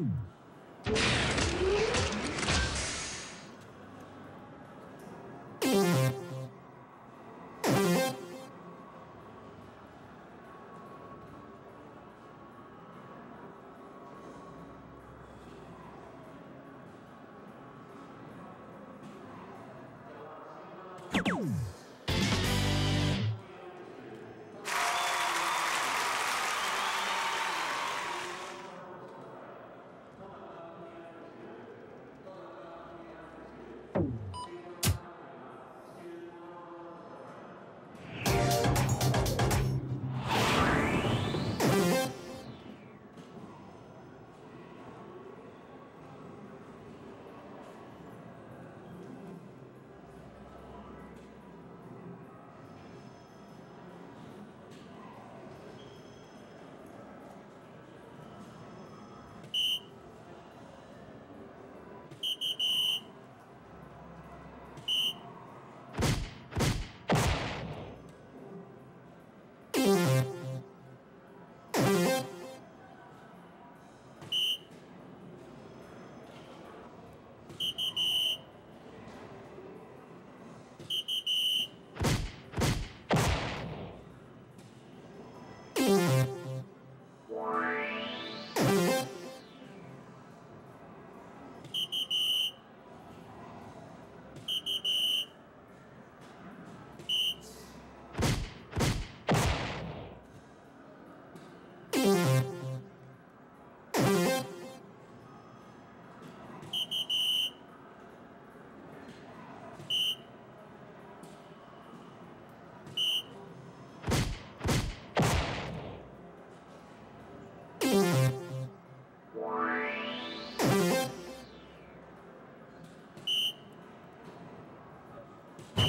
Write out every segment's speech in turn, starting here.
Boom!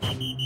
Beep.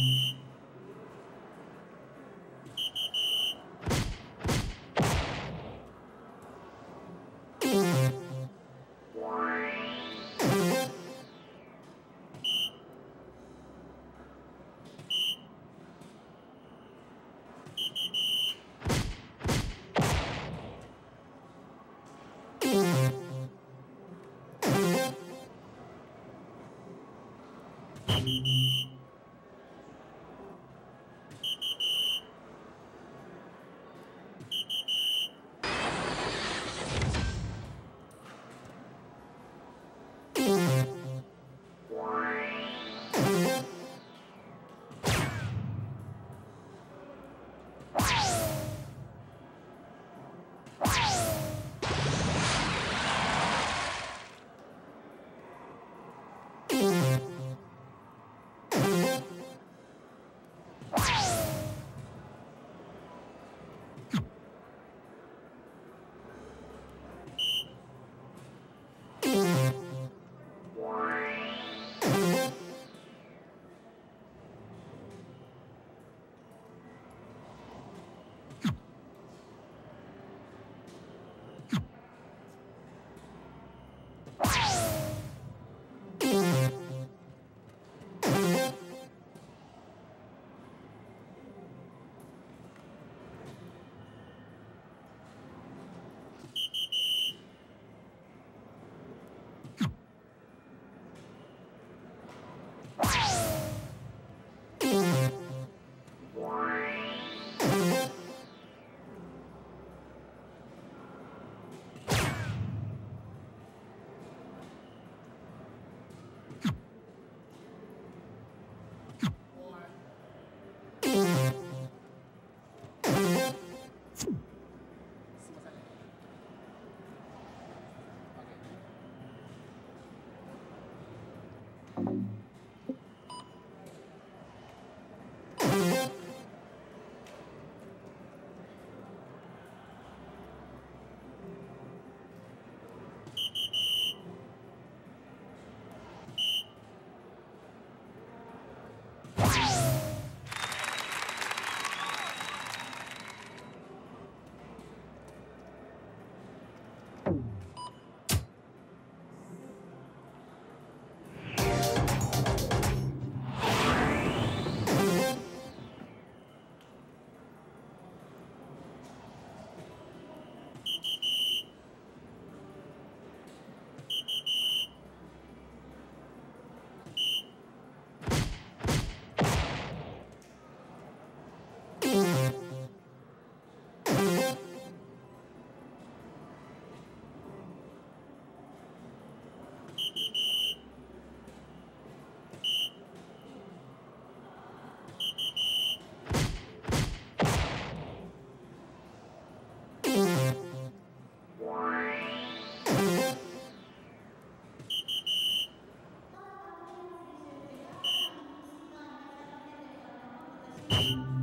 You.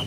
Wow.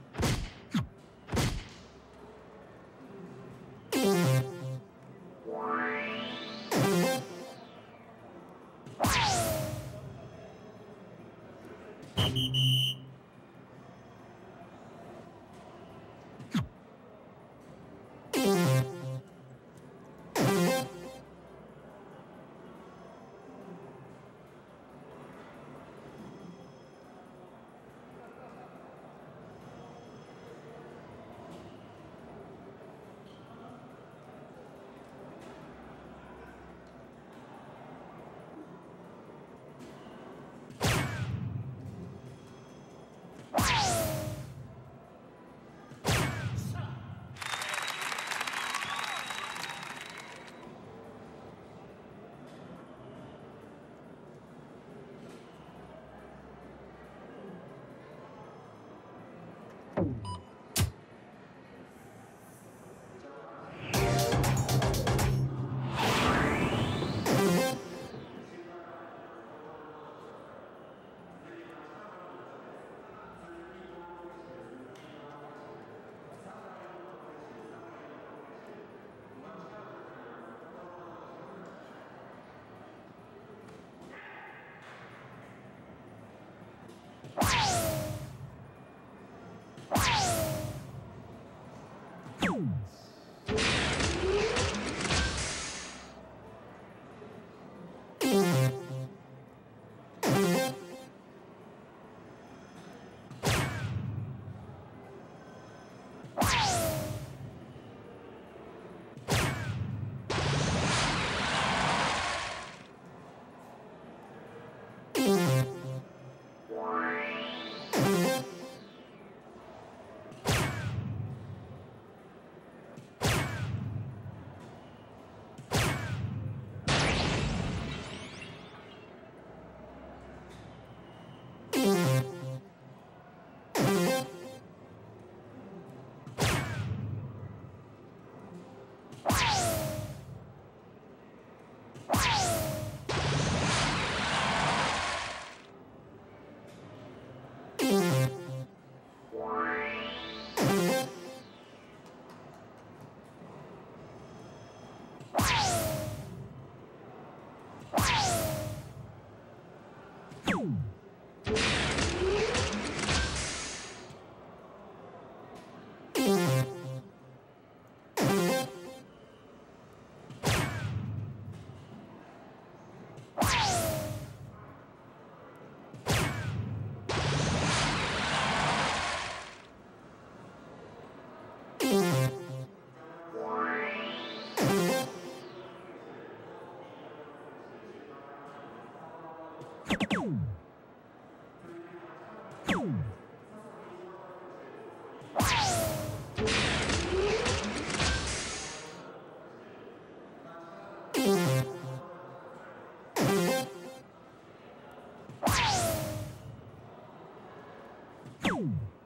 Boom!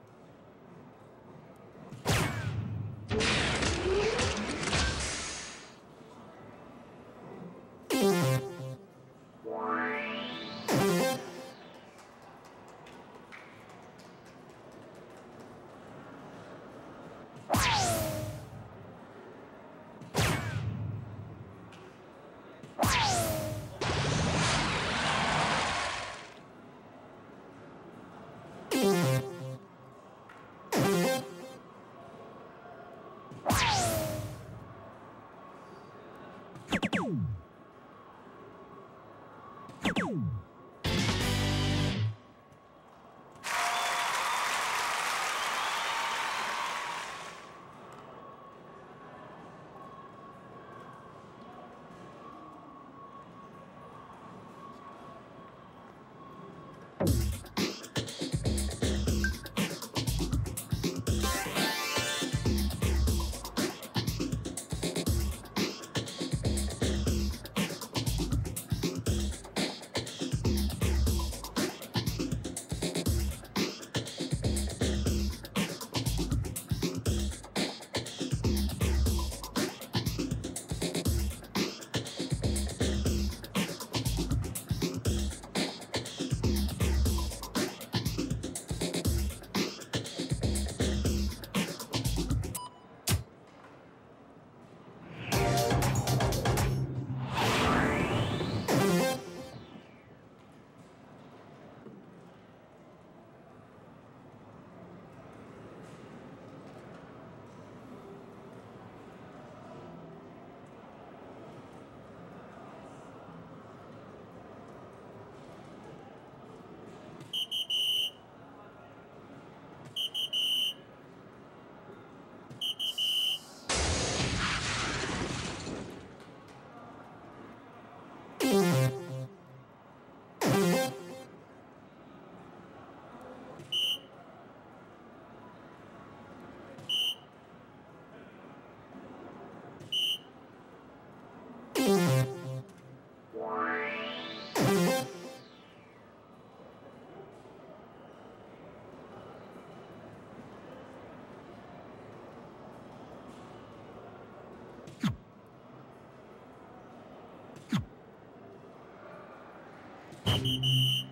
Música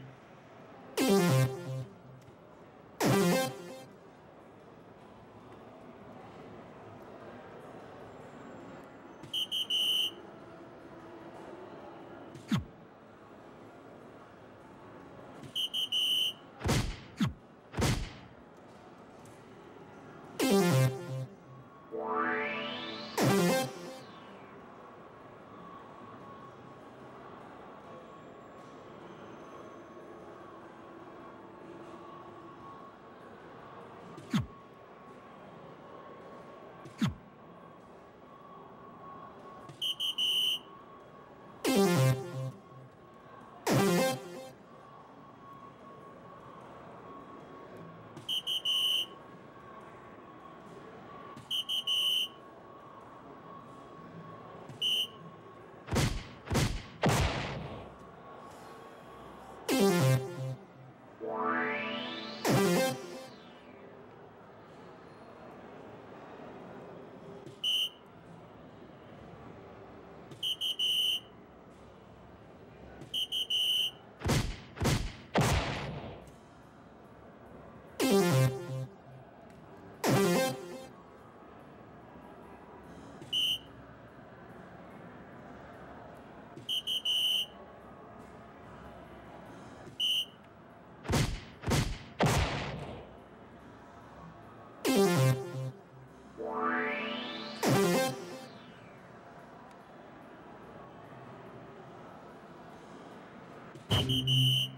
you.